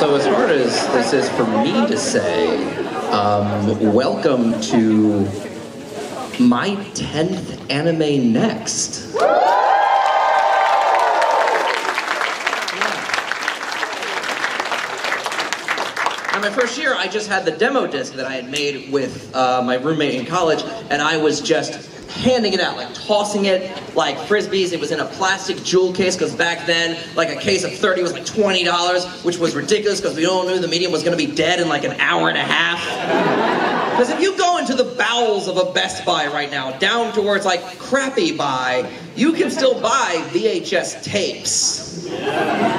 So as hard as this is for me to say, um, welcome to my 10th AnimeNEXT. My first year, I just had the demo disc that I had made with uh, my roommate in college, and I was just handing it out, like tossing it like frisbees. It was in a plastic jewel case because back then, like a case of 30 was like $20, which was ridiculous because we all knew the medium was going to be dead in like an hour and a half. Because if you go into the bowels of a Best Buy right now, down towards like crappy buy, you can still buy VHS tapes.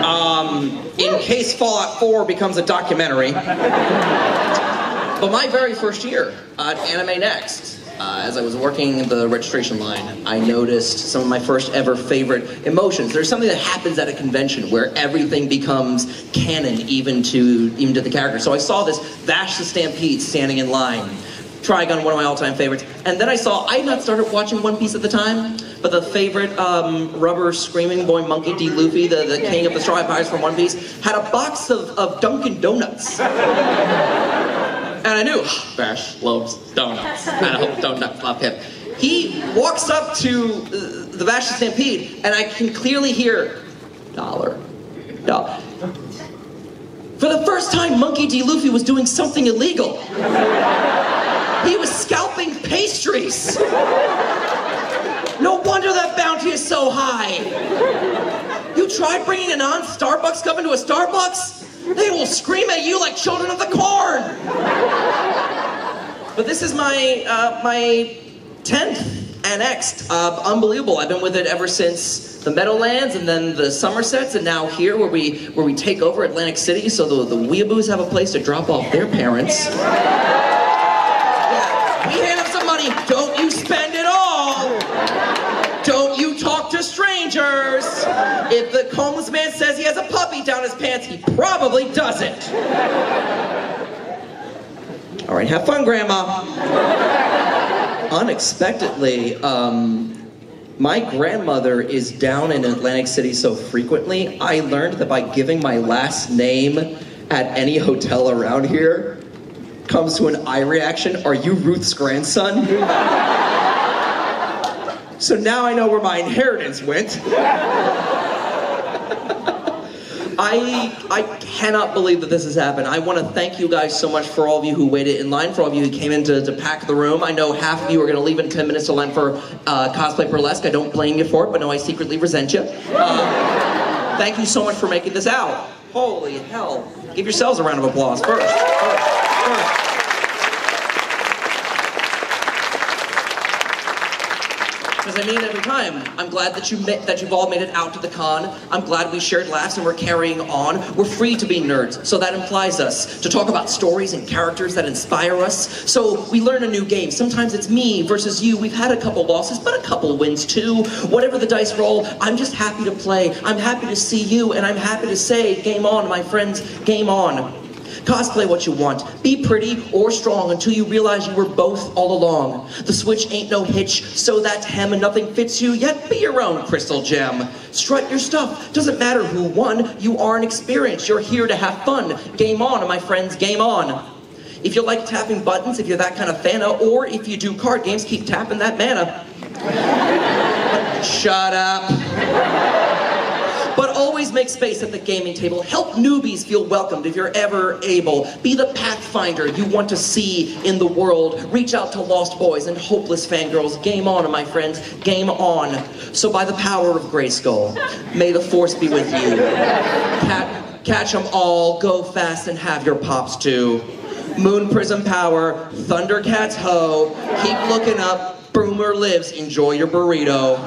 Um, in case Fallout 4 becomes a documentary. but my very first year at AnimeNEXT, uh, as I was working the registration line, I noticed some of my first ever favorite emotions. There's something that happens at a convention where everything becomes canon, even to even to the character. So I saw this Vash the Stampede standing in line. Trigun, one of my all-time favorites. And then I saw, I had not started watching One Piece at the time, but the favorite um, rubber screaming boy monkey D. Luffy, the, the king of the Straw Pirates from One Piece, had a box of, of Dunkin' Donuts. And I knew, Vash loves donuts. And I hope donuts love him. He walks up to uh, the the Stampede, and I can clearly hear, dollar, dollar. For the first time, Monkey D. Luffy was doing something illegal. He was scalping pastries. No wonder that bounty is so high. You tried bringing a non-Starbucks cup into a Starbucks? They will scream at you like children of the corn. But this is my uh, my tenth annexed. Uh, unbelievable. I've been with it ever since the Meadowlands and then the Somersets and now here where we where we take over Atlantic City so the, the weeaboos have a place to drop off their parents. Yeah, we them some money. Don't you spend it all. Don't you talk to strangers. Says he has a puppy down his pants, he probably doesn't. All right, have fun, Grandma. Unexpectedly, um, my grandmother is down in Atlantic City so frequently, I learned that by giving my last name at any hotel around here comes to an eye reaction. Are you Ruth's grandson? so now I know where my inheritance went. I I cannot believe that this has happened. I want to thank you guys so much for all of you who waited in line, for all of you who came in to, to pack the room. I know half of you are going to leave in 10 minutes to line for uh, cosplay burlesque. I don't blame you for it, but no, I secretly resent you. Uh, thank you so much for making this out. Holy hell. Give yourselves a round of applause first. first, first. Because I mean every time, I'm glad that you met, that you've all made it out to the con. I'm glad we shared laughs and we're carrying on. We're free to be nerds, so that implies us to talk about stories and characters that inspire us. So we learn a new game. Sometimes it's me versus you. We've had a couple losses, but a couple wins too. Whatever the dice roll, I'm just happy to play. I'm happy to see you, and I'm happy to say, game on, my friends, game on. Cosplay what you want. Be pretty or strong until you realize you were both all along. The switch ain't no hitch, so that hem and nothing fits you, yet be your own crystal gem. Strut your stuff. Doesn't matter who won, you are an experience. You're here to have fun. Game on, my friends, game on. If you like tapping buttons, if you're that kind of fan, or if you do card games, keep tapping that mana. Shut up. But always make space at the gaming table. Help newbies feel welcomed if you're ever able. Be the pathfinder you want to see in the world. Reach out to lost boys and hopeless fangirls. Game on, my friends. Game on. So by the power of Grayskull, may the force be with you. Cat, catch them all, go fast, and have your pops too. Moon Prism Power, Thundercats Ho, keep looking up, Boomer lives, enjoy your burrito.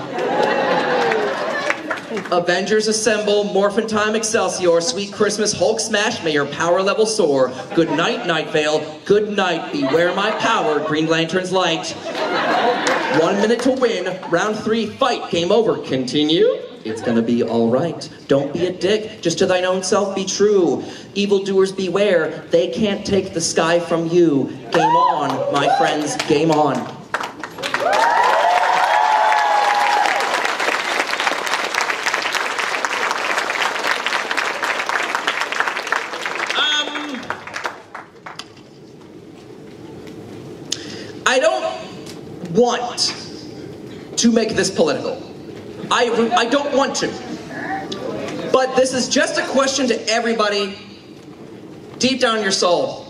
Avengers Assemble, Morphin Time Excelsior, Sweet Christmas Hulk Smash, may your power level soar. Good night, Night Vale. Good night, beware my power, Green Lantern's light. One minute to win, round three, fight, game over. Continue? It's gonna be alright. Don't be a dick, just to thine own self be true. Evildoers beware, they can't take the sky from you. Game on, my friends, game on. I don't want to make this political. I, I don't want to. But this is just a question to everybody deep down your soul.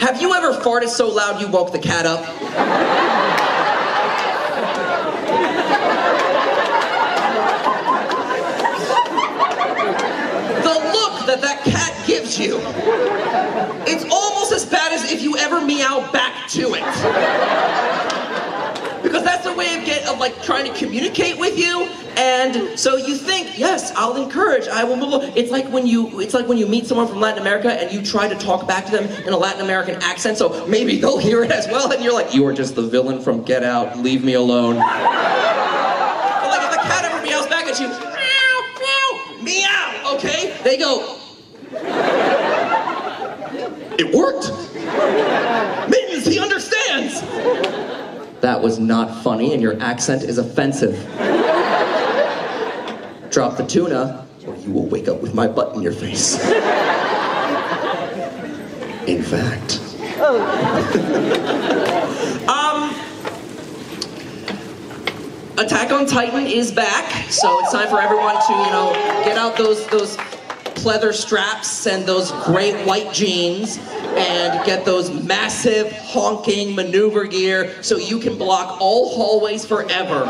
Have you ever farted so loud you woke the cat up? the look that that cat gives you, it's almost as bad as if you ever meow back to it way of get of like trying to communicate with you. And so you think yes i'll encourage. I will move it's like when you it's like when you meet someone from latin america and you try to talk back to them in a latin american accent. So maybe they'll hear it as well. And you're like you are just the villain from get out. Leave me alone. But like if the cat ever meows back at you meow meow meow okay they go it worked. Mittens he understands that was not funny and your accent is offensive. Drop the tuna or you will wake up with my butt in your face. In fact. um, Attack on Titan is back, so it's time for everyone to, you know, get out those those pleather straps and those great white jeans and get those massive honking maneuver gear so you can block all hallways forever.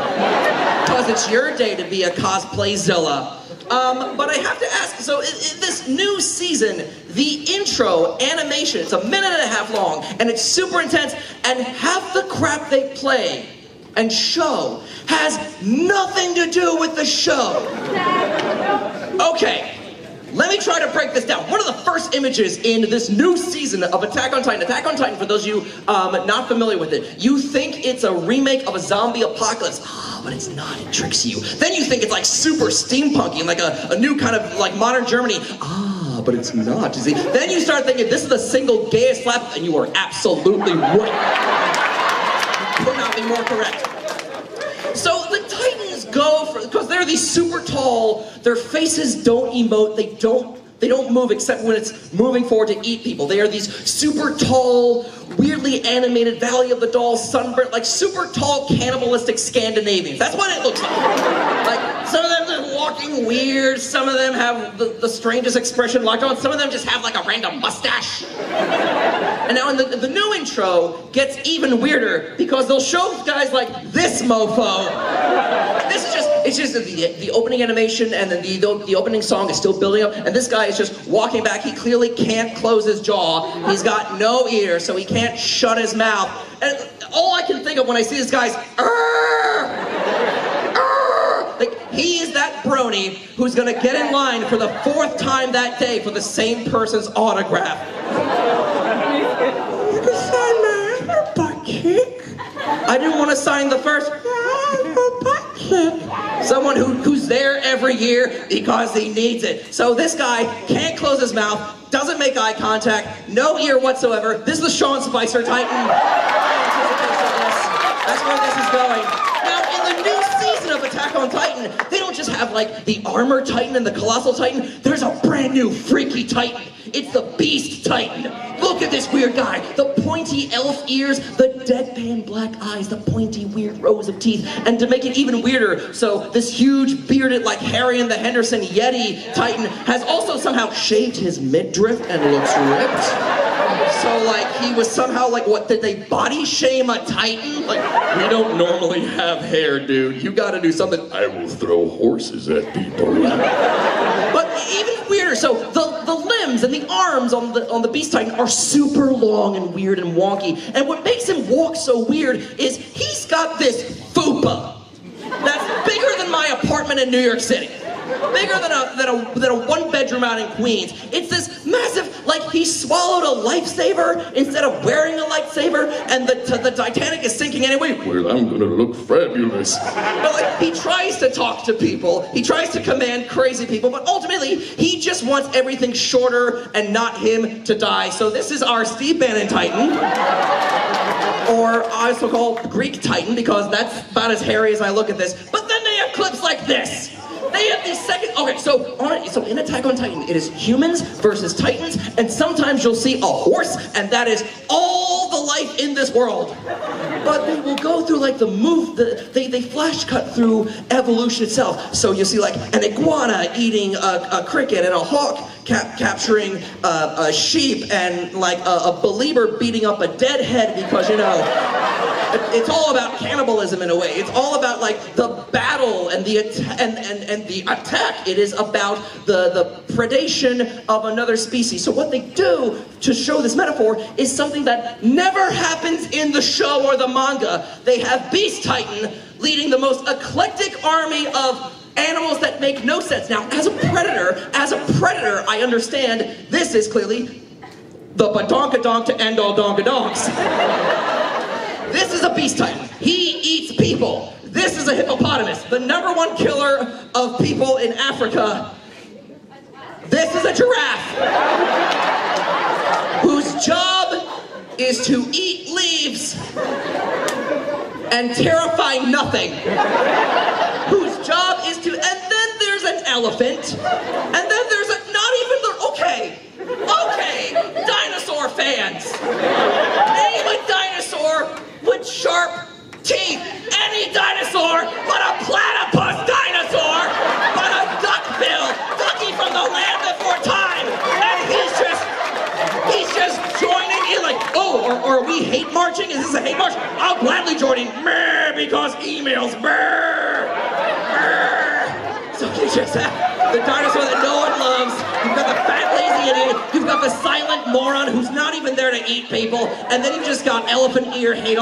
Because it's your day to be a cosplayzilla. Um, but I have to ask, so this new season, the intro animation, it's a minute and a half long, and it's super intense, and half the crap they play and show has nothing to do with the show. Okay, let me try to break this down. One of the first images in this new season of Attack on Titan, Attack on Titan, for those of you um, not familiar with it, you think it's a remake of a zombie apocalypse. Ah, but it's not, it tricks you. Then you think it's like super steampunky like a, a new kind of like modern Germany. Ah, but it's not, you see. Then you start thinking this is the single gayest slap, and you are absolutely right. Could not be more correct. So the go because they're these super tall. Their faces don't emote. They don't. They don't move except when it's moving forward to eat people. They are these super tall, weirdly animated Valley of the Dolls, sunburnt, like super tall cannibalistic Scandinavians. That's what it looks like. Like some of them are walking weird. Some of them have the, the strangest expression locked on. Some of them just have like a random mustache. And now in the, the new intro gets even weirder because they'll show guys like this mofo. Is it's just the, the opening animation and then the, the, the opening song is still building up and this guy is just walking back. He clearly can't close his jaw. He's got no ear, so he can't shut his mouth. And all I can think of when I see this guy's, like he is that brony who's gonna get in line for the fourth time that day for the same person's autograph. You can sign my butt kick. I didn't want to sign the first. Someone who, who's there every year because he needs it. So this guy can't close his mouth, doesn't make eye contact, no ear whatsoever. This is the Sean Spicer Titan. That's where this is going. Now, in the new season of Attack on Titan, they don't just have like the armor Titan and the Colossal Titan, there's a brand new freaky Titan. It's the Beast Titan. Look at this weird guy. The pointy elf ears, the deadpan black eyes, the pointy weird rows of teeth. And to make it even weirder, so this huge bearded like Harry and the Henderson Yeti Titan has also somehow shaved his midriff and looks ripped. So like he was somehow like what did they body shame a titan? Like We don't normally have hair, dude. You gotta do something. I will throw horses at people. but even weirder. So the and the arms on the on the beast titan are super long and weird and wonky. And what makes him walk so weird is he's got this fupa that's bigger than my apartment in New York City. Bigger than a, than a, than a one bedroom out in Queens. It's this massive, like he swallowed a lifesaver instead of wearing a lightsaber, and the, the Titanic is sinking anyway. Well, I'm gonna look fabulous. But like, he tries to talk to people, he tries to command crazy people, but ultimately, he just wants everything shorter and not him to die. So this is our Steve Bannon Titan. Or I also called Greek Titan, because that's about as hairy as I look at this. But then they have clips like this. They have these second. Okay, so on so in Attack on Titan, it is humans versus titans, and sometimes you'll see a horse, and that is all the life in this world. But they will go through like the move, the, they, they flash cut through evolution itself. So you see like an iguana eating a, a cricket and a hawk cap- capturing uh, a sheep and like a, a believer beating up a dead head because, you know, it- it's all about cannibalism in a way. It's all about like the battle and the and, and, and the attack. It is about the, the predation of another species. So what they do to show this metaphor is something that never happens in the show or the manga. They have Beast Titan leading the most eclectic army of animals that make no sense. Now, as a predator, as a predator, I understand this is clearly the badonkadonk to end all donkadonks. This is a beast titan. He eats people. This is a hippopotamus, the number one killer of people in Africa. This is a giraffe whose job is to eat leaves and terrify nothing. Job is to, and then there's an elephant, and then there's a, not even the, okay, okay, dinosaur fans. Name a dinosaur with sharp teeth. Any dinosaur but a platypus dinosaur, but a duckbill, ducky from the land before time. And he's just, he's just joining in like, oh, or, or are we hate marching? Is this a hate march? I'll gladly join in, Meh, because emails, brr. So you just have the dinosaur that no one loves. You've got the fat, lazy idiot. You've got the silent moron who's not even there to eat people. And then you've just got elephant ear hate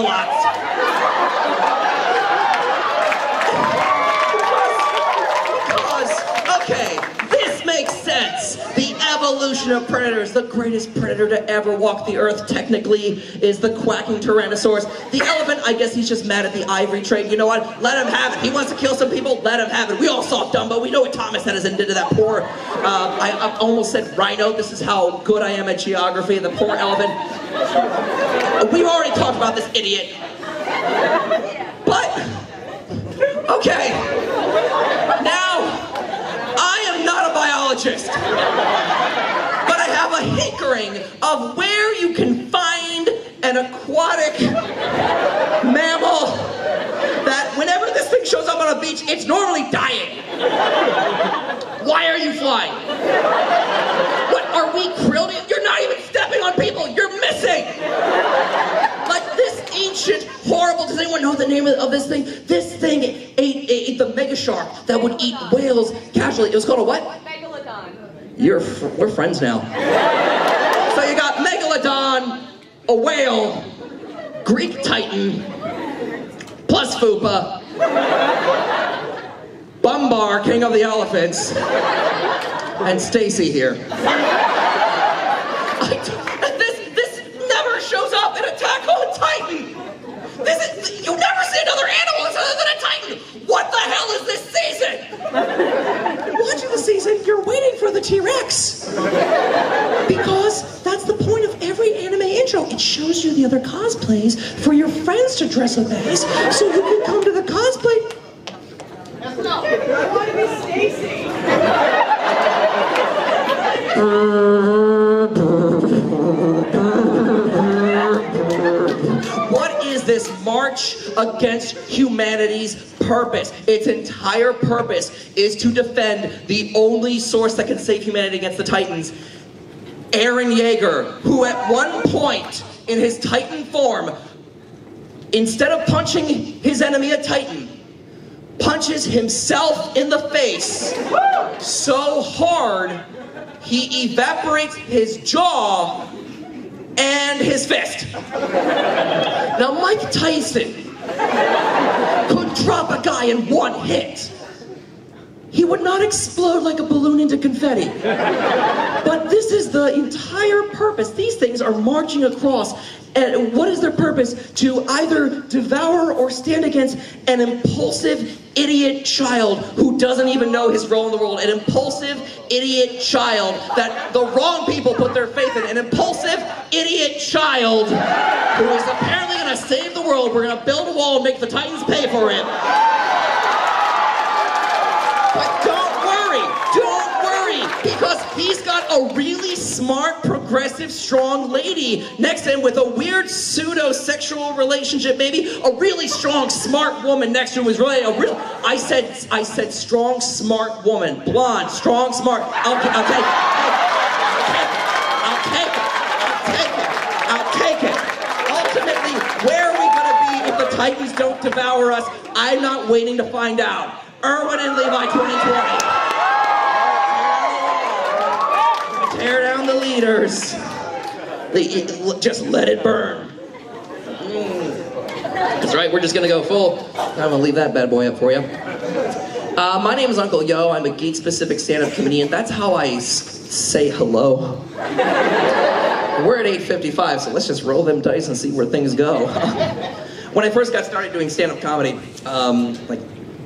evolution of predators. The greatest predator to ever walk the earth, technically, is the quacking Tyrannosaurus. The elephant, I guess he's just mad at the ivory trade. You know what? Let him have it. He wants to kill some people, let him have it. We all saw Dumbo. We know what Thomas Edison did to that poor, uh, I, I almost said rhino. This is how good I am at geography. The poor elephant. We've already talked about this idiot. But, okay. Now, I am not a biologist, have a hankering of where you can find an aquatic mammal that whenever this thing shows up on a beach, it's normally dying. Why are you flying? What, are we krilled? You're not even stepping on people, you're missing! Like this ancient, horrible, does anyone know the name of, of this thing? This thing ate, ate, ate the mega shark that would eat whales casually. It was called a what? You're, fr- we're friends now. So you got Megalodon, a whale, Greek Titan, plus Fupa, Babar, king of the elephants, and Stacy here. This, this never shows up in Attack on Titan. This is, you never see another animal other than a Titan. What the hell is this season? Watching the season, you're waiting for the T-Rex. Because that's the point of every anime intro. It shows you the other cosplays for your friends to dress up as, so you can come to the cosplay. I want to be Stacy. is this march against humanity's purpose? Its entire purpose is to defend the only source that can save humanity against the Titans. Eren Yeager, who at one point in his Titan form, instead of punching his enemy a Titan, punches himself in the face so hard he evaporates his jaw and his fist. Now, Mike Tyson could drop a guy in one hit. He would not explode like a balloon into confetti. But this is the entire purpose. These things are marching across. And what is their purpose? To either devour or stand against an impulsive idiot child who doesn't even know his role in the world. An impulsive idiot child that the wrong people put their faith in. An impulsive idiot child who is apparently to save the world. We're going to build a wall and make the Titans pay for it. But don't worry, don't worry, because he he's got a really smart, progressive, strong lady next to him with a weird pseudo-sexual relationship, maybe a really strong, smart woman next to him who's really a real. I said, I said, strong, smart woman, blonde, strong, smart. I'll take it. I'll take it. I'll take it. I'll take it. I'll take it. Ultimately, where are we gonna be if the Titans don't devour us? I'm not waiting to find out. Erwin and Levi 2020. Tear down the leaders. Just let it burn. Mm. That's right, we're just gonna go full. I'm gonna leave that bad boy up for you. Uh, my name is Uncle Yo. I'm a geek specific stand up comedian. That's how I say hello. We're at 8.55, so let's just roll them dice and see where things go. when I first got started doing stand up comedy, um, like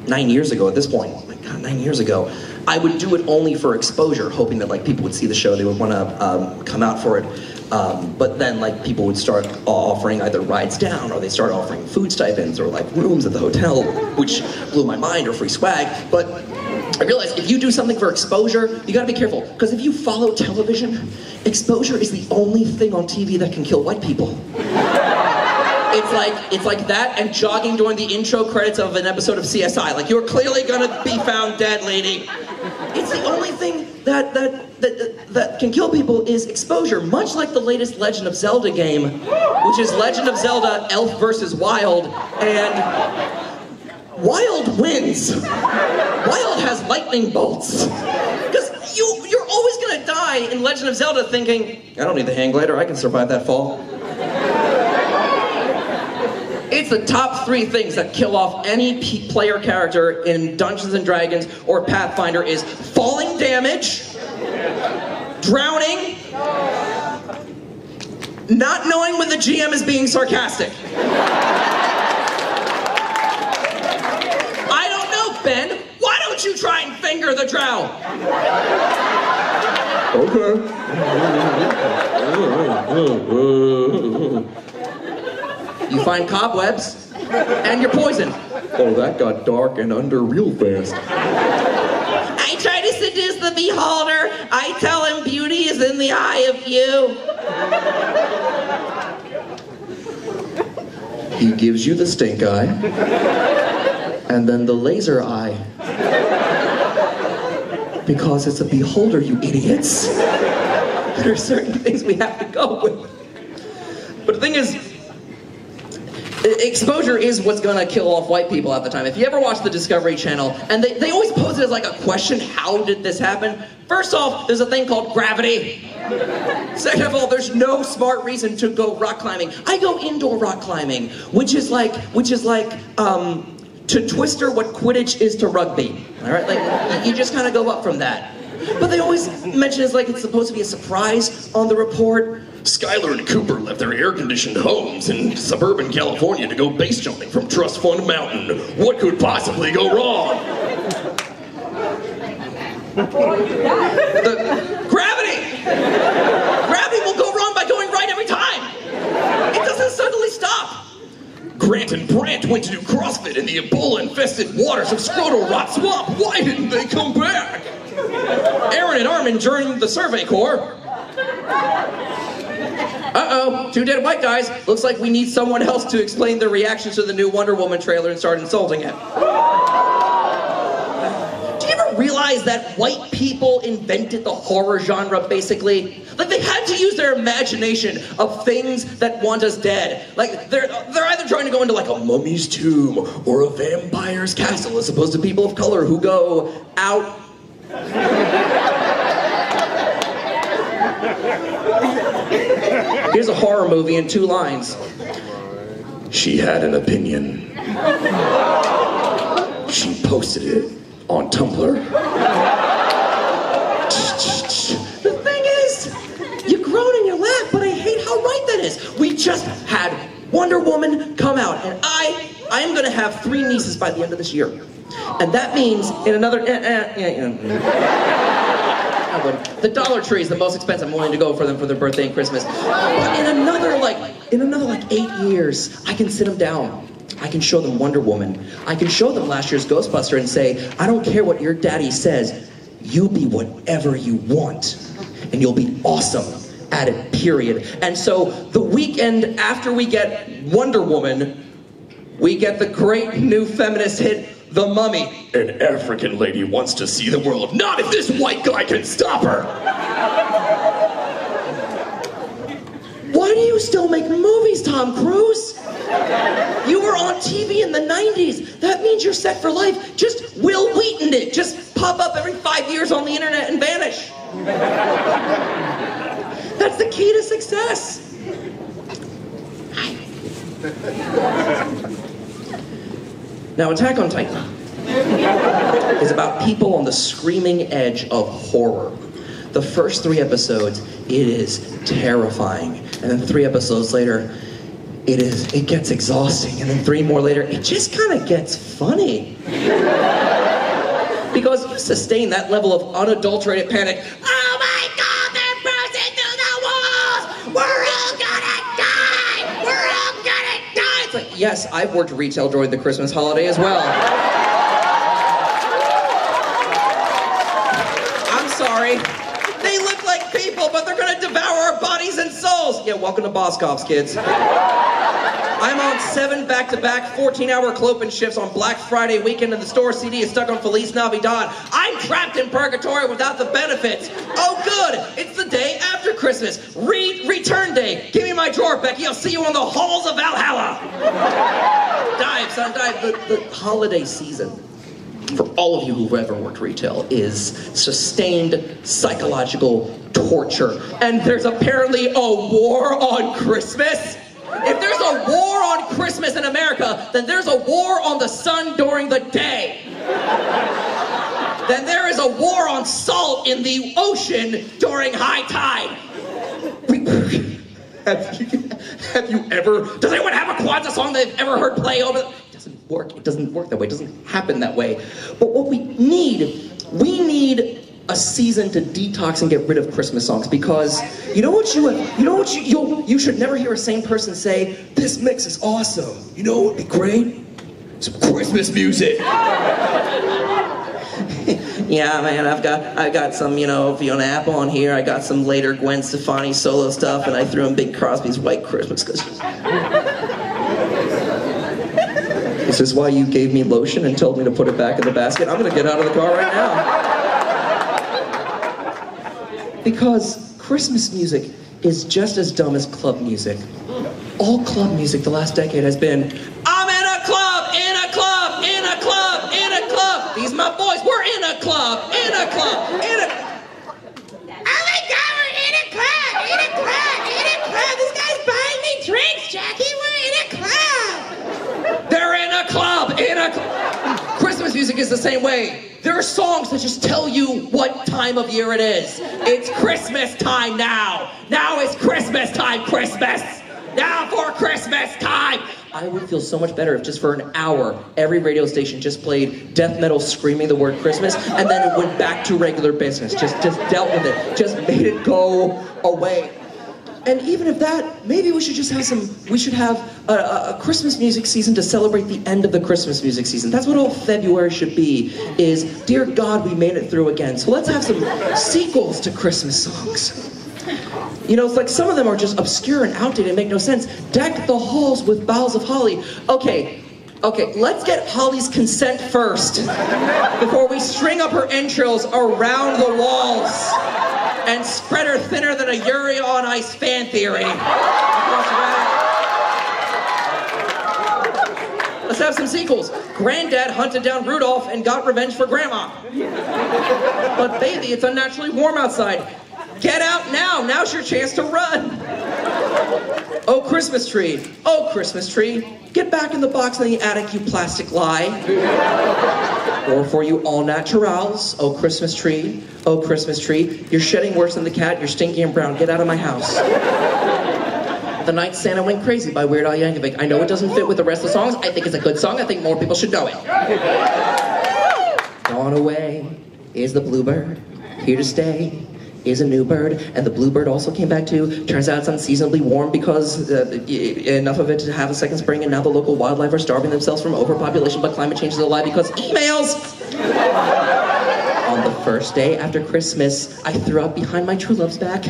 nine years ago at this point, oh my God, nine years ago, I would do it only for exposure, hoping that like people would see the show, they would want to um, come out for it. Um, but then like people would start offering either rides down or they start offering food stipends or like rooms at the hotel, which blew my mind, or free swag. But I realized if you do something for exposure, you gotta be careful. Because if you follow television, exposure is the only thing on TV that can kill white people. It's like it's like that and jogging during the intro credits of an episode of CSI. Like you're clearly gonna be found dead, lady. It's the only thing that that that, that can kill people is exposure. Much like the latest Legend of Zelda game, which is Legend of Zelda Elf versus Wild, and Wild wins. Wild has lightning bolts. Because you you're always gonna die in Legend of Zelda thinking, I don't need the hang glider, I can survive that fall. It's the top three things that kill off any player character in Dungeons and Dragons or Pathfinder is falling damage, drowning, not knowing when the GM is being sarcastic. I don't know, Ben. Why don't you try and finger the drow? You find cobwebs and you're poisoned. Oh, that got dark and under real fast. I try to seduce the beholder. I tell him beauty is in the eye of you. He gives you the stink eye, and then the laser eye. Because it's a beholder, you idiots. There are certain things we have to go with. But the thing is, exposure is what's gonna kill off white people at the time. If you ever watch the Discovery Channel, and they, they always pose it as like a question, how did this happen? First off, there's a thing called gravity. Second of all, there's no smart reason to go rock climbing. I go indoor rock climbing, which is like, which is like, um, to Twister what Quidditch is to rugby. All right, like you just kind of go up from that. But they always mention it's like it's supposed to be a surprise on the report. Skylar and Cooper left their air-conditioned homes in suburban California to go base jumping from Trust Fund Mountain. What could possibly go wrong? The gravity! Gravity will go wrong by going right every time. It doesn't suddenly stop. Grant and Brant went to do CrossFit in the Ebola-infested waters of Scrotal Rot Swamp. Why didn't they come back? Eren and Armin joined the Survey Corps. Uh-oh, two dead white guys. Looks like we need someone else to explain their reactions to the new Wonder Woman trailer and start insulting it. Do you ever realize that white people invented the horror genre, basically? Like, they had to use their imagination of things that want us dead. Like, they're, they're either trying to go into, like, a mummy's tomb or a vampire's castle as opposed to people of color who go out Here's a horror movie in two lines. She had an opinion. She posted it on Tumblr. The thing is, you groan and you laugh, but I hate how right that is. We just had Wonder Woman come out, and I, I am gonna have three nieces by the end of this year, and that means in another. eh, eh, The Dollar Tree is the most expensive. I'm willing to go for them for their birthday and Christmas. But in another like, in another like eight years, I can sit them down. I can show them Wonder Woman. I can show them last year's Ghostbuster and say, I don't care what your daddy says. you be whatever you want, and you'll be awesome at it, period. And so the weekend after we get Wonder Woman, we get the great new feminist hit, The Mummy. An African lady wants to see the world. Not if this white guy can stop her. Why do you still make movies, Tom Cruise? You were on TV in the 90s. That means you're set for life. Just Wil Wheaton it. Just pop up every five years on the internet and vanish. That's the key to success. Now, Attack on Titan is about people on the screaming edge of horror. The first three episodes, it is terrifying. And then three episodes later, it is it gets exhausting. And then three more later, it just kind of gets funny. because you sustain that level of unadulterated panic. Oh my yes, I've worked retail during the Christmas holiday as well. I'm sorry. They look like people, but they're gonna devour our bodies and souls. Yeah, welcome to Boscov's, kids. I'm on seven back-to-back 14-hour clopen shifts on Black Friday weekend, and the store CD is stuck on Feliz Navidad. I'm trapped in purgatory without the benefits. Oh, good! It's the day after Christmas. Re- return day. Give me my drawer, Becky. I'll see you on the halls of Valhalla. dive, son, dive. The, the holiday season for all of you who've ever worked retail is sustained psychological torture. And there's apparently a war on Christmas. If there's a war on Christmas in America, then there's a war on the sun during the day. then there is a war on salt in the ocean during high tide. have, you, have you ever, does anyone have a Kwanzaa song they've ever heard play over? It doesn't work. It doesn't work that way. It doesn't happen that way. But what we need, we need a season to detox and get rid of Christmas songs because you know what you you know what you you you should never hear a sane person say this mix is awesome. You know what would be great? Some Christmas music. yeah, man, I've got I got some you know Fiona Apple on here. I got some later Gwen Stefani solo stuff, and I threw in Bing Crosby's White Christmas because. this Is why you gave me lotion and told me to put it back in the basket? I'm gonna get out of the car right now. Because Christmas music is just as dumb as club music. All club music the last decade has been, I'm in a club, in a club, in a club, in a club. These my boys, we're in a club, in a club, in a Oh my god, we're in a club, in a club, in a club. This guy's buying me drinks, Jackie. We're in a club. They're in a club, in a club. Christmas music is the same way. There are songs that just tell you what time of year it is. It's Christmas time now. Now it's Christmas time, Christmas. Now for Christmas time. I would feel so much better if just for an hour every radio station just played death metal screaming the word Christmas and then it went back to regular business. Just just dealt with it. Just made it go away. And even if that, maybe we should just have some, we should have a, a, Christmas music season to celebrate the end of the Christmas music season. That's what all February should be, is, dear God, we made it through again. So let's have some sequels to Christmas songs. You know, it's like some of them are just obscure and outdated and make no sense. Deck the halls with boughs of holly. Okay, Okay, let's get Holly's consent first before we string up her entrails around the walls and spread her thinner than a Yuri on Ice fan theory. Let's have some sequels. Granddad hunted down Rudolph and got revenge for Grandma. But baby, it's unnaturally warm outside. Get out now. Now's your chance to run. Oh, Christmas tree. Oh, Christmas tree. Get back in the box in the attic, you plastic lie. or for you all naturals. Oh, Christmas tree. Oh, Christmas tree. You're shedding worse than the cat. You're stinky and brown. Get out of my house. The Night Santa Went Crazy by Weird Al Yankovic. I know it doesn't fit with the rest of the songs. I think it's a good song. I think more people should know it. Gone away is the bluebird, here to stay is a new bird, and the bluebird also came back too. Turns out it's unseasonably warm because uh, enough of it to have a second spring, and now the local wildlife are starving themselves from overpopulation, but climate change is a lie because emails! On the first day after Christmas, I threw up behind my true love's back.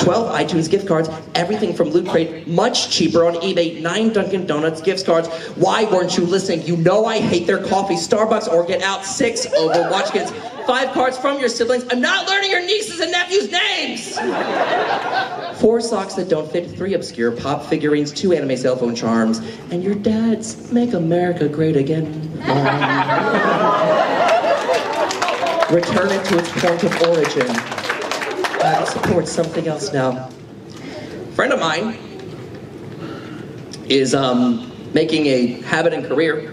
12 iTunes gift cards, everything from Loot Crate, much cheaper on eBay, 9 Dunkin' Donuts gift cards. Why weren't you listening? You know I hate their coffee, Starbucks, or get out 6 Overwatch kids. 5 cards from your siblings. I'm not learning your nieces and nephews' names! 4 socks that don't fit, 3 obscure pop figurines, 2 anime cell phone charms, and your dad's Make America Great Again. Return it to its point of origin. Uh, it supports something else now. A friend of mine is um, making a habit and career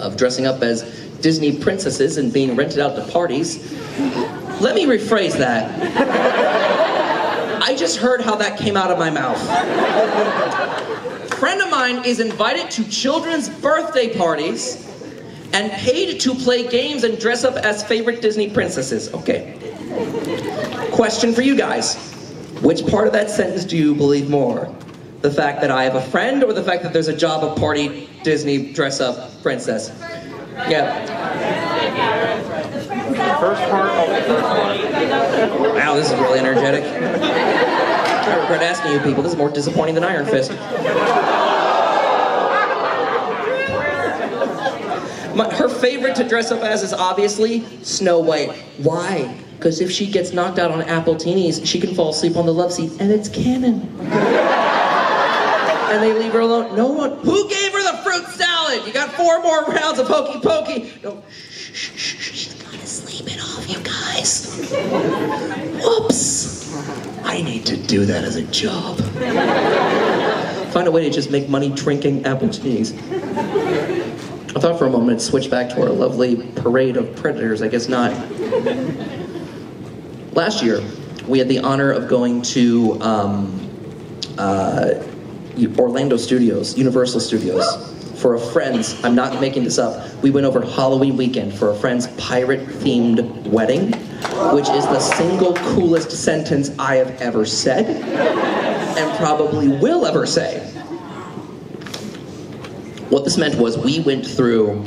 of dressing up as Disney princesses and being rented out to parties. Let me rephrase that. I just heard how that came out of my mouth. friend of mine is invited to children's birthday parties and paid to play games and dress up as favorite Disney princesses. Okay. Question for you guys. Which part of that sentence do you believe more? The fact that I have a friend or the fact that there's a job of party Disney dress up princess? Yeah. First part of the first one. Wow, this is really energetic. I regret asking you people. This is more disappointing than Iron Fist. My, her favorite to dress up as is obviously Snow White. Why? Because if she gets knocked out on apple teenies, she can fall asleep on the love seat, and it's canon. and they leave her alone. No one. Who gave her the fruit salad? You got four more rounds of hokey pokey. No. Shh, shh, shh, she's gotta sleep it off, you guys. Whoops. I need to do that as a job. Find a way to just make money drinking apple teas. I thought for a moment switch back to our lovely parade of predators. I guess not. Last year, we had the honor of going to um, uh, Orlando Studios, Universal Studios, for a friend's, I'm not making this up, we went over Halloween weekend for a friend's pirate themed wedding, which is the single coolest sentence I have ever said, and probably will ever say. What this meant was we went through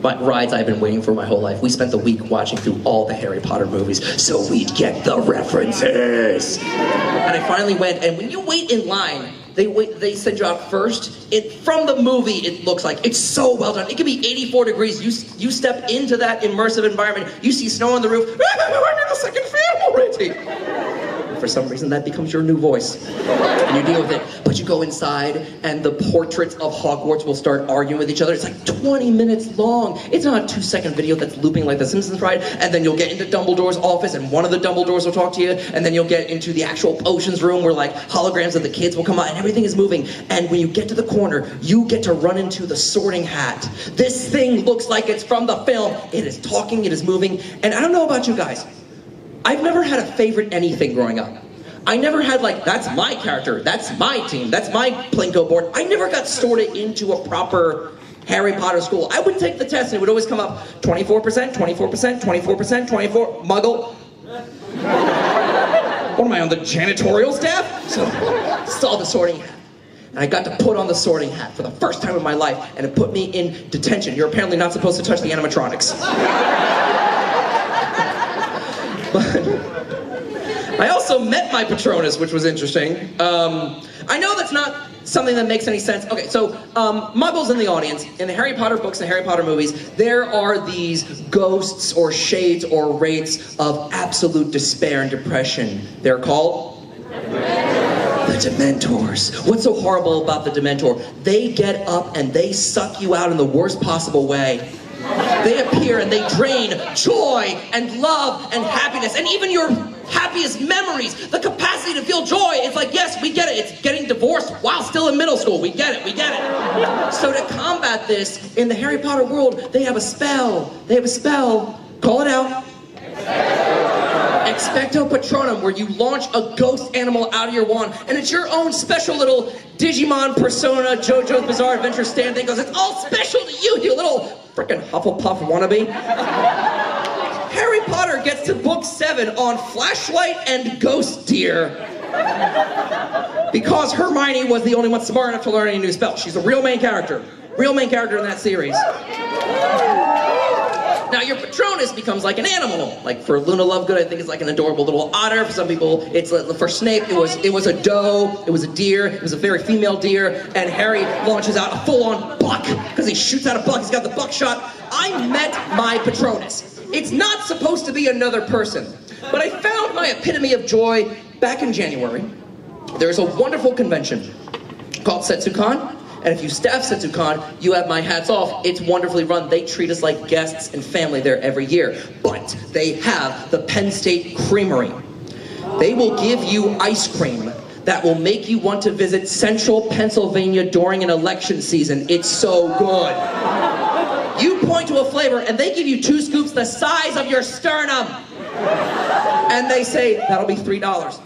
my rides I've been waiting for my whole life. We spent the week watching through all the Harry Potter movies so we'd get the references. And I finally went, and when you wait in line, they wait, they send you out first. It from the movie, it looks like it's so well done. It could be 84 degrees. You you step into that immersive environment. You see snow on the roof. I'm in the second film already for some reason that becomes your new voice. And you deal with it. But you go inside and the portraits of Hogwarts will start arguing with each other. It's like 20 minutes long. It's not a two second video that's looping like the Simpsons ride. And then you'll get into Dumbledore's office and one of the Dumbledores will talk to you. And then you'll get into the actual potions room where like holograms of the kids will come out and everything is moving. And when you get to the corner, you get to run into the sorting hat. This thing looks like it's from the film. It is talking, it is moving. And I don't know about you guys. I've never had a favorite anything growing up. I never had like, that's my character, that's my team, that's my Plinko board. I never got sorted into a proper Harry Potter school. I would take the test and it would always come up 24%, 24%, 24%, 24, muggle. what am I, on the janitorial staff? So, saw the sorting hat. And I got to put on the sorting hat for the first time in my life, and it put me in detention. You're apparently not supposed to touch the animatronics. But I also met my Patronus, which was interesting. Um, I know that's not something that makes any sense. Okay, so um, muggles in the audience, in the Harry Potter books and Harry Potter movies, there are these ghosts or shades or wraiths of absolute despair and depression. They're called? The Dementors. What's so horrible about the Dementor? They get up and they suck you out in the worst possible way. They appear and they drain joy and love and happiness and even your happiest memories. The capacity to feel joy. It's like, yes, we get it. It's getting divorced while still in middle school. We get it. We get it. So to combat this, in the Harry Potter world, they have a spell. They have a spell. Call it out. Expecto Patronum, where you launch a ghost animal out of your wand, and it's your own special little Digimon persona, JoJo's Bizarre Adventure stand thing goes, it's all special to you, you little freaking Hufflepuff wannabe. Harry Potter gets to book seven on Flashlight and Ghost Deer. Because Hermione was the only one smart enough to learn any new spell. She's a real main character. Real main character in that series. Now your Patronus becomes like an animal. Like for Luna Lovegood, I think it's like an adorable little otter. For some people, it's for Snape, it was it was a doe, it was a deer, it was a very female deer, and Harry launches out a full-on buck because he shoots out a buck. He's got the buckshot. I met my Patronus. It's not supposed to be another person, but I found my epitome of joy back in January. There's a wonderful convention called Setsucon. And if you staff Setsucon, you have my hats off. It's wonderfully run. They treat us like guests and family there every year. But they have the Penn State Creamery. They will give you ice cream that will make you want to visit central Pennsylvania during an election season. It's so good. You point to a flavor and they give you two scoops the size of your sternum. And they say, that'll be $3.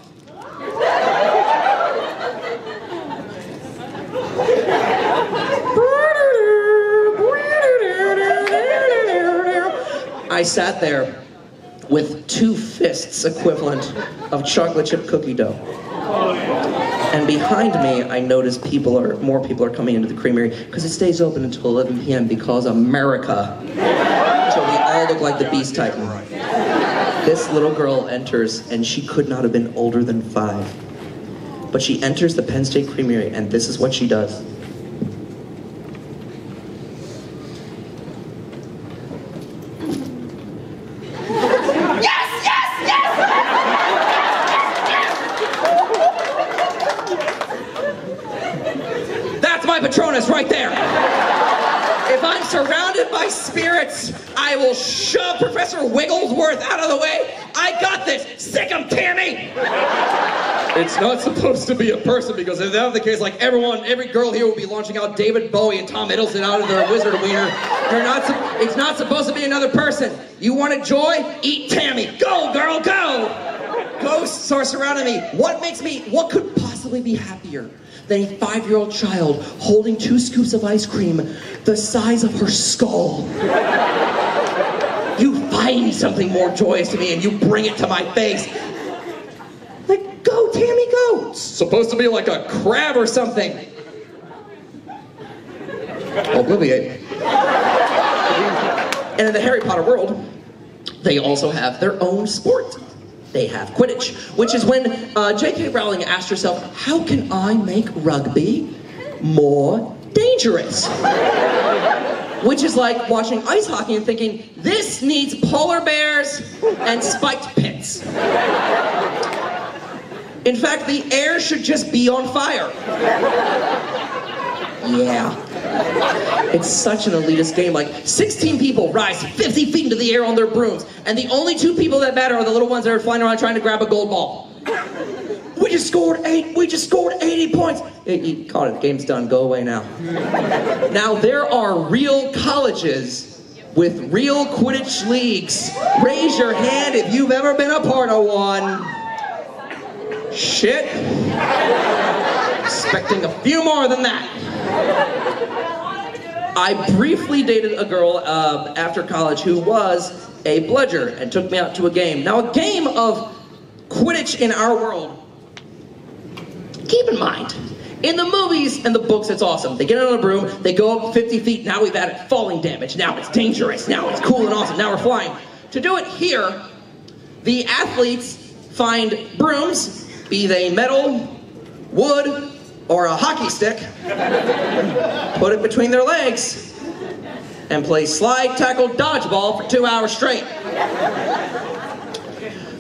I sat there with two fists equivalent of chocolate chip cookie dough. And behind me, I noticed people are more people are coming into the creamery because it stays open until 11 p.m. because America. So we all look like the Beast Titan. This little girl enters, and she could not have been older than five. But she enters the Penn State Creamery, and this is what she does. Yes, yes, yes! That's my Patronus right there. If I'm surrounded by spirits, I will shove Professor Wigglesworth out of the way. I got this. Sick 'em, Tammy. It's not supposed to be a person because if that were the case, like everyone, every girl here would be launching out David Bowie and Tom Hiddleston out of their wizard wiener. They're not. It's not supposed to be another person. You wanted joy? Eat Tammy. Go, girl, go. Ghosts are surrounding me. What makes me? What could possibly be happier than a five-year-old child holding two scoops of ice cream the size of her skull? You find something more joyous to me and you bring it to my face. Like, go, Tammy, go. It's supposed to be like a crab or something. Obliviate. And in the Harry Potter world, they also have their own sport. They have Quidditch, which is when uh, J.K. Rowling asked herself, how can I make rugby more dangerous? Which is like watching ice hockey and thinking, this needs polar bears and spiked pits. In fact, the air should just be on fire. Yeah. It's such an elitist game. Like 16 people rise 50 feet into the air on their brooms, and the only two people that matter are the little ones that are flying around trying to grab a gold ball. We just scored eight. We just scored 80 points. You caught it. Game's done. Go away now. Now there are real colleges with real Quidditch leagues. Raise your hand if you've ever been a part of one. Shit. Expecting a few more than that. I briefly dated a girl uh, after college who was a bludger and took me out to a game. Now, a game of Quidditch in our world, keep in mind, in the movies and the books, it's awesome. They get on a broom, they go up 50 feet, now we've added falling damage, now it's dangerous, now it's cool and awesome, now we're flying. To do it here, the athletes find brooms, be they metal, wood, or a hockey stick, put it between their legs, and play slide tackle dodgeball for two hours straight.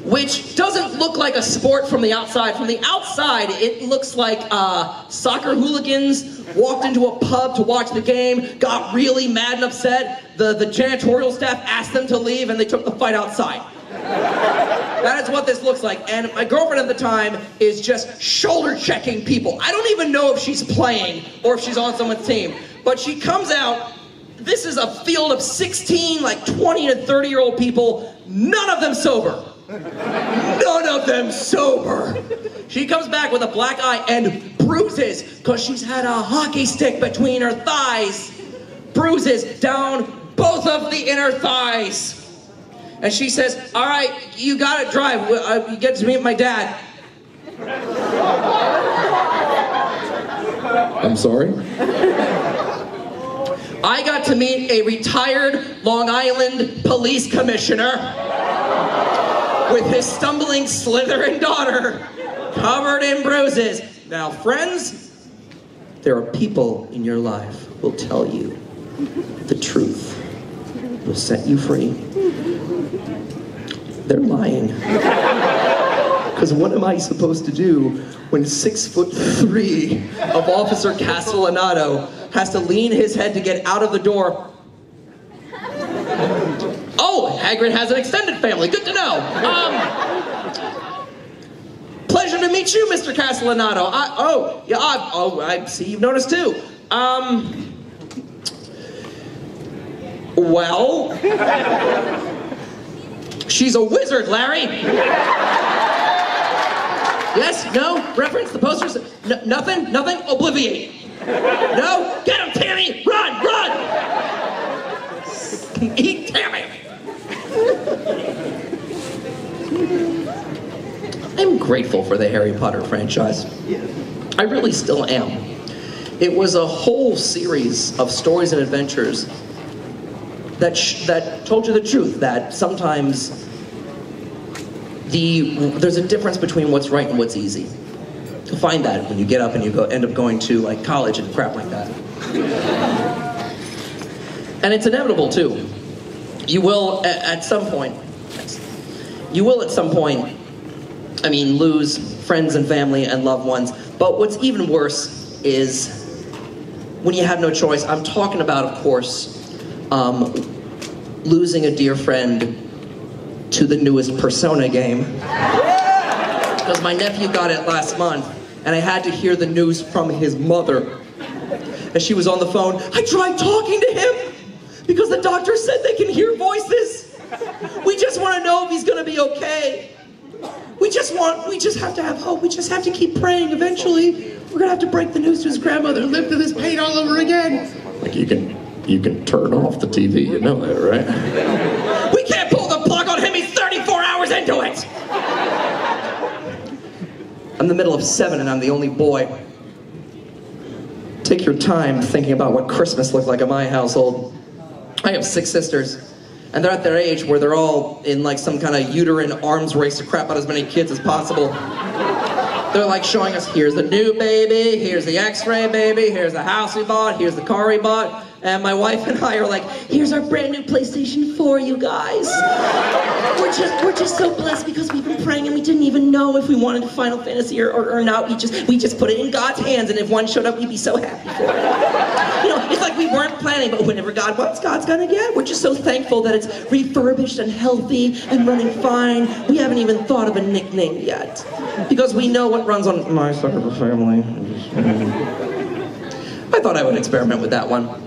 Which doesn't look like a sport from the outside. From the outside, it looks like uh, soccer hooligans walked into a pub to watch the game, got really mad and upset. The, the janitorial staff asked them to leave, and they took the fight outside. That is what this looks like. And my girlfriend at the time is just shoulder checking people. I don't even know if she's playing or if she's on someone's team. But she comes out. This is a field of 16, like 20 to 30 year old people, none of them sober. None of them sober. She comes back with a black eye and bruises because she's had a hockey stick between her thighs. Bruises down both of the inner thighs. And she says, All right, you got to drive. Uh, You get to meet my dad. I'm sorry. I got to meet a retired Long Island police commissioner with his stumbling Slytherin daughter covered in bruises. Now, friends, there are people in your life who will tell you the truth, will set you free. They're lying. Because what am I supposed to do when six foot three of Officer Castellanato has to lean his head to get out of the door? Oh, Hagrid has an extended family. Good to know. Um, pleasure to meet you, Mr. Castellanato. I, oh, yeah. I, oh, I see you've noticed too. Um. Well, she's a wizard, Larry. Yes? No? Reference? The posters? N- nothing? Nothing? Obliviate. No? Get him, Tammy! Run! Run! Eat Tammy! I'm grateful for the Harry Potter franchise. I really still am. It was a whole series of stories and adventures that that told you the truth that sometimes the there's a difference between what's right and what's easy. You'll find that when you get up and you go end up going to like college and crap like that. and it's inevitable too. You will at some point. You will at some point. I mean, lose friends and family and loved ones. But what's even worse is when you have no choice. I'm talking about, of course, um, losing a dear friend to the newest Persona game. Because my nephew got it last month, and I had to hear the news from his mother. As she was on the phone, I tried talking to him because the doctor said they can hear voices. We just want to know if he's going to be okay. We just want, we just have to have hope. We just have to keep praying. Eventually, we're going to have to break the news to his grandmother and live through this pain all over again. Like you can you can turn off the TV, you know that, right? We can't pull the plug on him. He's 34 hours into it. I'm the middle of seven and I'm the only boy. Take your time thinking about what Christmas looked like in my household. I have six sisters, and they're at their age where they're all in like some kind of uterine arms race to crap out as many kids as possible. They're like showing us here's the new baby, here's the x-ray baby, here's the house we bought, here's the car we bought. And my wife and I are like, here's our brand new PlayStation 4, you guys. We're just we're just so blessed because we've been praying and we didn't even know if we wanted Final Fantasy or, or, or not. We just we just put it in God's hands and if one showed up, we'd be so happy for it. You know, it's like we weren't planning, but whenever God wants, God's gonna get. We're just so thankful that it's refurbished and healthy and running fine. We haven't even thought of a nickname yet. Because we know what runs on my side of the family. I thought I would experiment with that one.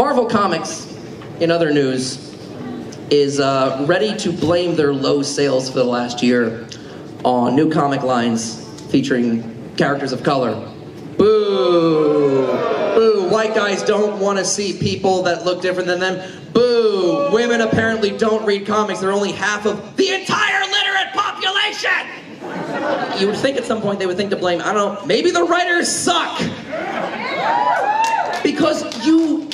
Marvel Comics, in other news, is uh, ready to blame their low sales for the last year on new comic lines featuring characters of color. Boo! Boo! White guys don't want to see people that look different than them. Boo! Women apparently don't read comics. They're only half of the entire literate population! You would think at some point they would think to blame, I don't know, maybe the writers suck! Because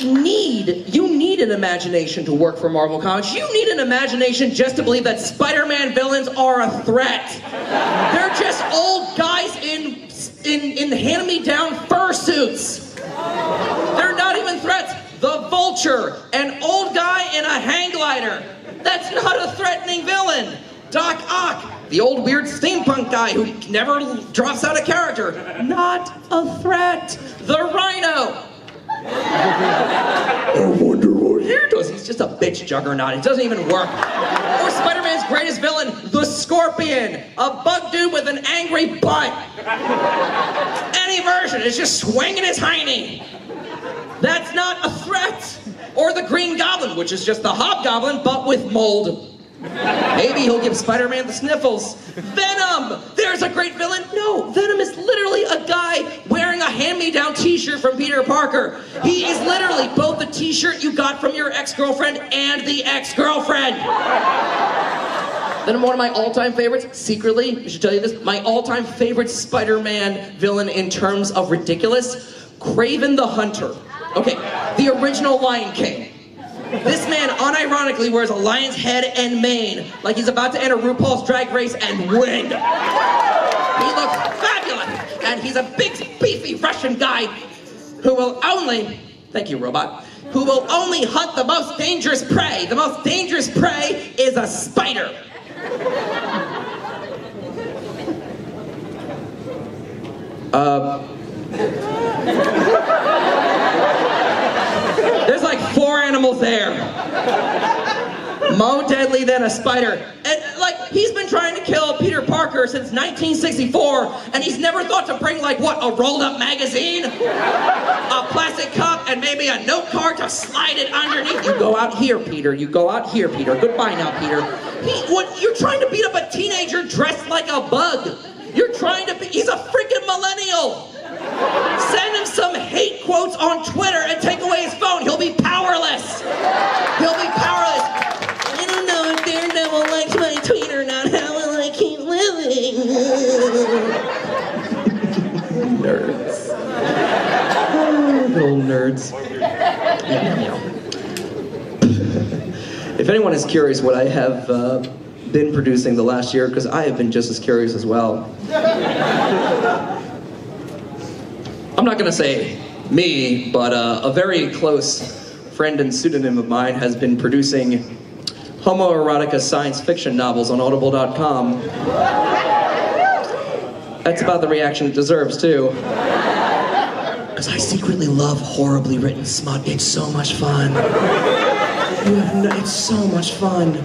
need, you need an imagination to work for Marvel Comics. You need an imagination just to believe that Spider-Man villains are a threat. They're just old guys in, in, in hand-me-down fursuits. They're not even threats. The Vulture, an old guy in a hang glider. That's not a threatening villain. Doc Ock, the old weird steampunk guy who never drops out of character. Not a threat. The Rhino, I oh, wonder what he does. He's just a bitch juggernaut. It doesn't even work. Or Spider-Man's greatest villain, the Scorpion, a bug dude with an angry butt. Any version is just swinging his hiney. That's not a threat. Or the Green Goblin, which is just the Hobgoblin, but with mold. Maybe he'll give Spider-Man the sniffles. Venom! There's a great villain. No, Venom is literally a guy wearing a hand-me-down t-shirt from Peter Parker. He is literally both the t-shirt you got from your ex-girlfriend and the ex-girlfriend. Then one of my all-time favorites, secretly, I should tell you this, my all-time favorite Spider-Man villain in terms of ridiculous, Kraven the Hunter. Okay, the original Lion King. This man unironically wears a lion's head and mane like he's about to enter RuPaul's Drag Race and win. He looks fabulous, and he's a big, beefy Russian guy who will only, thank you, robot, who will only hunt the most dangerous prey. The most dangerous prey is a spider. There's animals there. More deadly than a spider. And like he's been trying to kill Peter Parker since 1964, and he's never thought to bring like what a rolled up magazine, a plastic cup, and maybe a note card to slide it underneath. You go out here, Peter. You go out here, Peter. Goodbye now, Peter. He, what? You're trying to beat up a teenager dressed like a bug. You're trying to be. He's a freaking millennial. Send him some hate quotes on Twitter and take away his phone. He'll be powerless. He'll be powerless. I don't know if Daredevil likes my tweet or not. How will I keep living? nerds. Little nerds. if anyone is curious what I have uh, been producing the last year, because I have been just as curious as well. I'm not gonna say me, but uh, a very close friend and pseudonym of mine has been producing homoerotica science fiction novels on audible.com. That's about the reaction it deserves, too. Because I secretly love horribly written smut. It's so much fun. No, it's so much fun.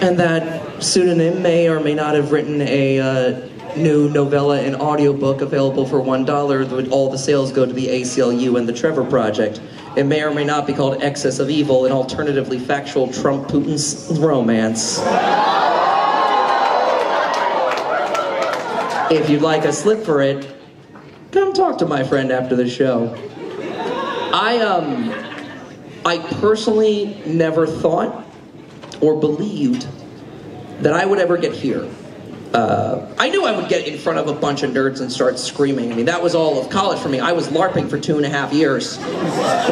And that pseudonym may or may not have written a uh, new novella and audiobook available for $1 all the sales go to the ACLU and the Trevor Project. It may or may not be called Excess of Evil, an alternatively factual Trump Putin's romance. If you'd like a slip for it, come talk to my friend after the show. I um I personally never thought or believed that I would ever get here. Uh, I knew I would get in front of a bunch of nerds and start screaming. I mean, that was all of college for me. I was LARPing for two and a half years.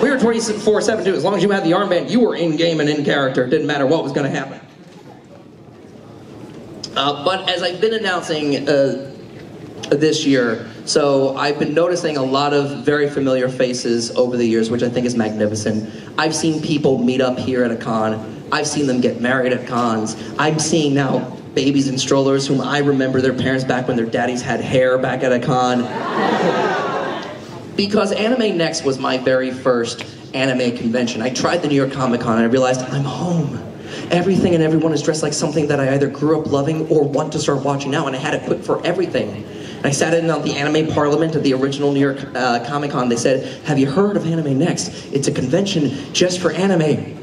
We were 24 7 too. As long as you had the armband, you were in game and in character. It didn't matter what was going to happen. Uh, but as I've been announcing uh, this year, so I've been noticing a lot of very familiar faces over the years, which I think is magnificent. I've seen people meet up here at a con. I've seen them get married at cons. I'm seeing now babies in strollers whom I remember their parents back when their daddies had hair back at a con. because AnimeNEXT was my very first anime convention. I tried the New York Comic Con and I realized I'm home. Everything and everyone is dressed like something that I either grew up loving or want to start watching now, and I had it put for everything. I sat in on the Anime Parliament at the original New York uh, Comic Con. They said, Have you heard of AnimeNEXT? It's a convention just for anime.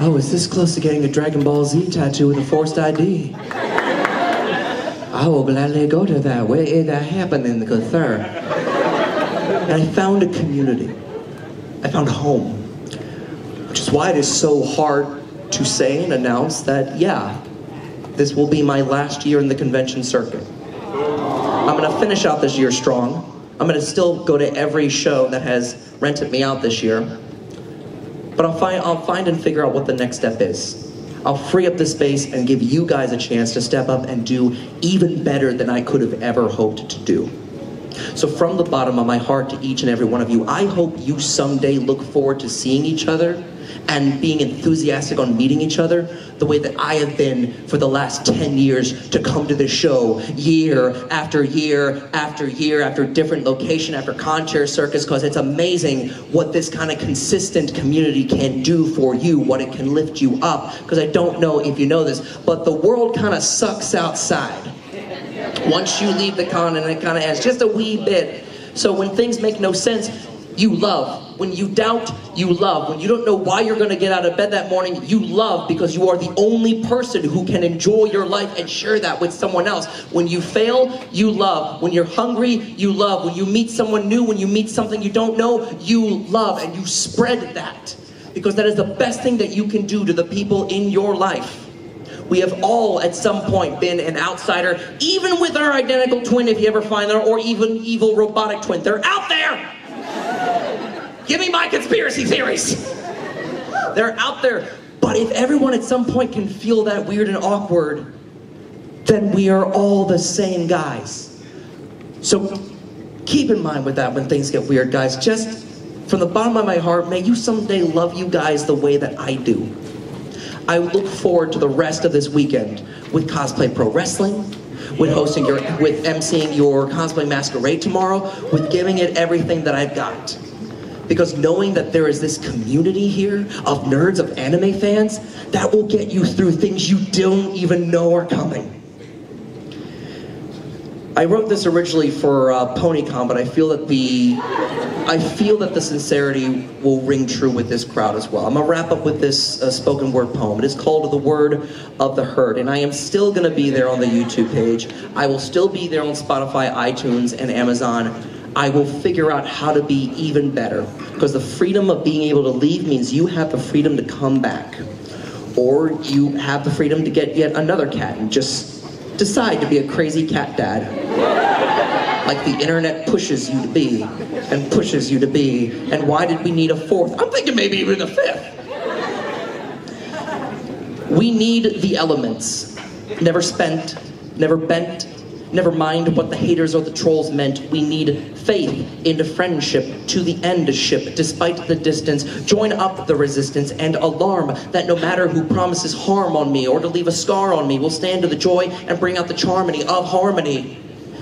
Oh, is this close to getting a Dragon Ball Z tattoo with a forced ID? I oh, will gladly go to that. Where is that happening, good sir? And I found a community. I found a home. Which is why it is so hard to say and announce that, yeah, this will be my last year in the convention circuit. I'm gonna finish out this year strong. I'm gonna still go to every show that has rented me out this year. But I'll find, I'll find and figure out what the next step is. I'll free up the space and give you guys a chance to step up and do even better than I could have ever hoped to do. So, from the bottom of my heart to each and every one of you, I hope you someday look forward to seeing each other and being enthusiastic on meeting each other the way that I have been for the last 10 years to come to this show year after year after year after different location after concert circus because it's amazing what this kind of consistent community can do for you, what it can lift you up. Because I don't know if you know this, but the world kind of sucks outside once you leave the con and it kind of ends just a wee bit. So when things make no sense, you love. When you doubt, you love. When you don't know why you're going to get out of bed that morning, you love because you are the only person who can enjoy your life and share that with someone else. When you fail, you love. When you're hungry, you love. When you meet someone new, when you meet something you don't know, you love and you spread that because that is the best thing that you can do to the people in your life. We have all at some point been an outsider, even with our identical twin, if you ever find them, or even evil robotic twin. They're out there! Give me my conspiracy theories! They're out there. But if everyone at some point can feel that weird and awkward, then we are all the same guys. So keep in mind with that when things get weird, guys. Just from the bottom of my heart, may you someday love you guys the way that I do. I look forward to the rest of this weekend with Cosplay Pro Wrestling, with hosting your, with emceeing your cosplay masquerade tomorrow, with giving it everything that I've got. Because knowing that there is this community here of nerds, of anime fans, that will get you through things you don't even know are coming. I wrote this originally for uh, PonyCon, but I feel that the I feel that the sincerity will ring true with this crowd as well. I'm gonna wrap up with this uh, spoken word poem. It is called "The Word of the Herd," and I am still gonna be there on the YouTube page. I will still be there on Spotify, iTunes, and Amazon. I will figure out how to be even better because the freedom of being able to leave means you have the freedom to come back, or you have the freedom to get yet another cat and just decide to be a crazy cat dad like the internet pushes you to be and pushes you to be. And why did we need a fourth? I'm thinking maybe even a fifth. We need the elements. Never spent, never bent, never mind what the haters or the trolls meant. We need faith into friendship to the end ship, despite the distance. Join up the resistance and alarm that no matter who promises harm on me or to leave a scar on me will stand to the joy and bring out the charmony of harmony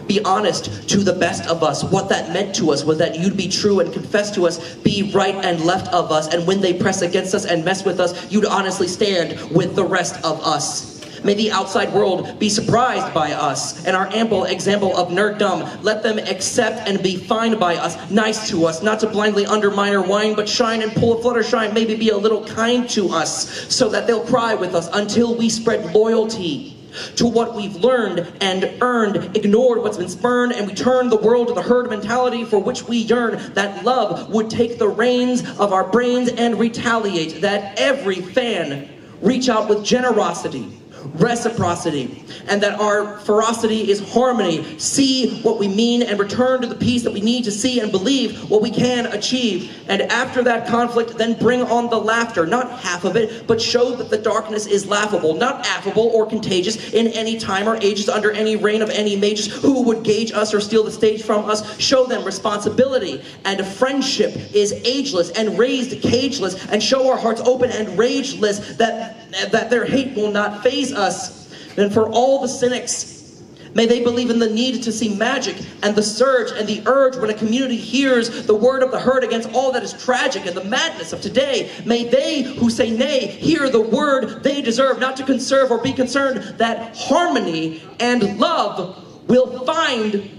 be honest to the best of us. What that meant to us was that you'd be true and confess to us, be right and left of us, and when they press against us and mess with us, you'd honestly stand with the rest of us. May the outside world be surprised by us and our ample example of nerddom. Let them accept and be fine by us, nice to us, not to blindly undermine or whine, but shine and pull a fluttershy, maybe be a little kind to us, so that they'll cry with us until we spread loyalty to what we've learned and earned, ignored what's been spurned, and we turn the world to the herd mentality for which we yearn, that love would take the reins of our brains and retaliate, that every fan reach out with generosity reciprocity, and that our ferocity is harmony. See what we mean and return to the peace that we need to see and believe what we can achieve. And after that conflict, then bring on the laughter, not half of it, but show that the darkness is laughable, not affable or contagious in any time or ages under any reign of any mages who would gauge us or steal the stage from us. Show them responsibility and friendship is ageless and raised cageless and show our hearts open and rageless that that their hate will not phase. And for all the cynics, may they believe in the need to see magic and the surge and the urge when a community hears the word of the herd against all that is tragic and the madness of today. May they who say nay hear the word they deserve, not to conserve or be concerned that harmony and love will find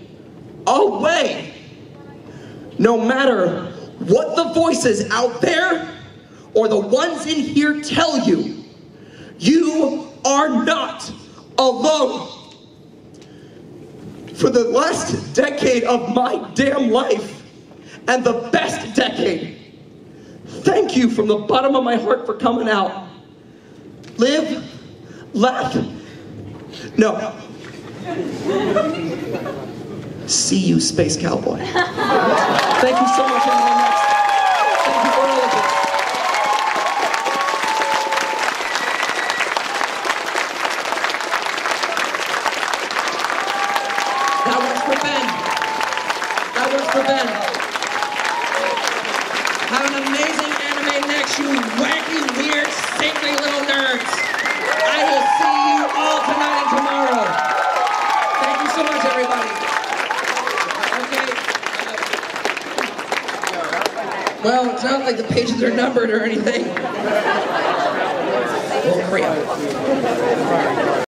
a way. No matter what the voices out there or the ones in here tell you, you are not alone. For the last decade of my damn life, and the best decade, thank you from the bottom of my heart for coming out. Live, laugh, no. See you, Space Cowboy. Thank you so much, everyone. Next. Thank you for all of it. That was for Ben. That was for Ben. Have an amazing AnimeNEXT, you wacky, weird, sickly little nerds. I will see you all tonight and tomorrow. Thank you so much, everybody. Okay. uh, Well, it's not like the pages are numbered or anything. Hurry up.